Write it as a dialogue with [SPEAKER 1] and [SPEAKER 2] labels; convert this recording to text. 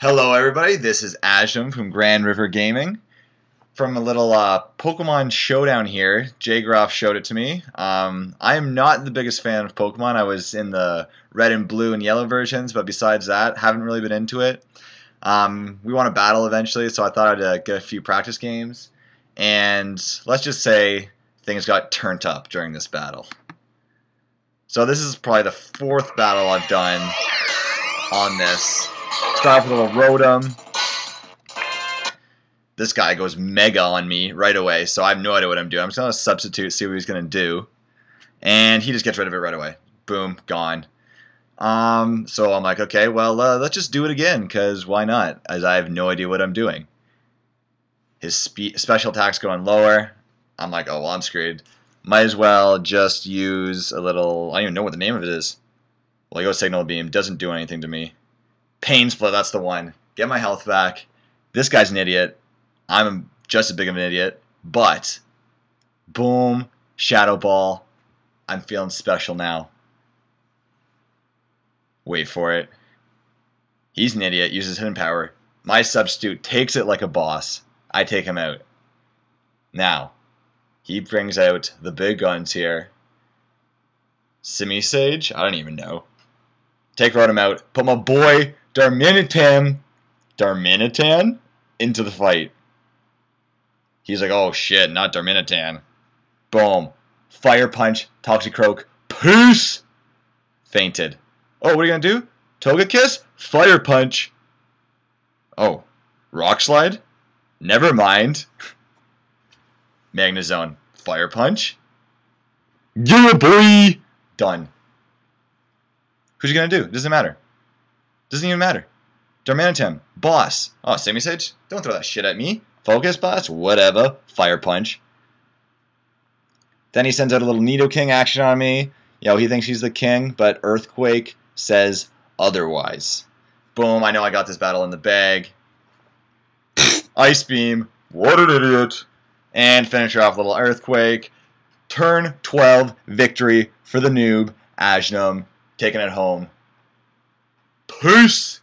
[SPEAKER 1] Hello, everybody. This is Ajnum from Grand River Gaming. From a little uh, Pokemon Showdown here. Jay Groff showed it to me. Um, I am not the biggest fan of Pokemon. I was in the red and blue and yellow versions, but besides that, haven't really been into it. Um, we want to battle eventually, so I thought I'd uh, get a few practice games. And let's just say things got turned up during this battle. So this is probably the fourth battle I've done on this. Start with a little Rotom. This guy goes mega on me right away, so I have no idea what I'm doing. I'm just going to substitute, see what he's going to do. And he just gets rid of it right away. Boom, gone. Um, so I'm like, okay, well, uh, let's just do it again, because why not? As I have no idea what I'm doing. His spe special attack's going lower. I'm like, oh, well, I'm screwed. Might as well just use a little, I don't even know what the name of it is. Well, go Signal Beam. Doesn't do anything to me. Pain Split, that's the one. Get my health back. This guy's an idiot. I'm just as big of an idiot. But, boom, Shadow Ball. I'm feeling special now. Wait for it. He's an idiot, uses hidden power. My substitute takes it like a boss. I take him out. Now, he brings out the big guns here. Simisage? I don't even know. Take Rotom out. Put my boy Darmanitan, Darmanitan into the fight. He's like, oh shit, not Darmanitan. Boom. Fire punch, Toxicroak, peace! Fainted. Oh, what are you gonna do? Togekiss? Fire punch. Oh, Rock Slide? Never mind. Magnezone, Fire punch. Yeah, boy! Done. Who's he gonna do? Doesn't matter. Doesn't even matter. Darmanitan, boss. Oh, Sammy Simisage? Don't throw that shit at me. Focus, boss? Whatever. Fire punch. Then he sends out a little Nidoking action on me. You know, he thinks he's the king, but Earthquake says otherwise. Boom, I know I got this battle in the bag. Ice Beam. What an idiot. And finish off little Earthquake. Turn 12 victory for the noob, Ajnum, taking it home. Peace!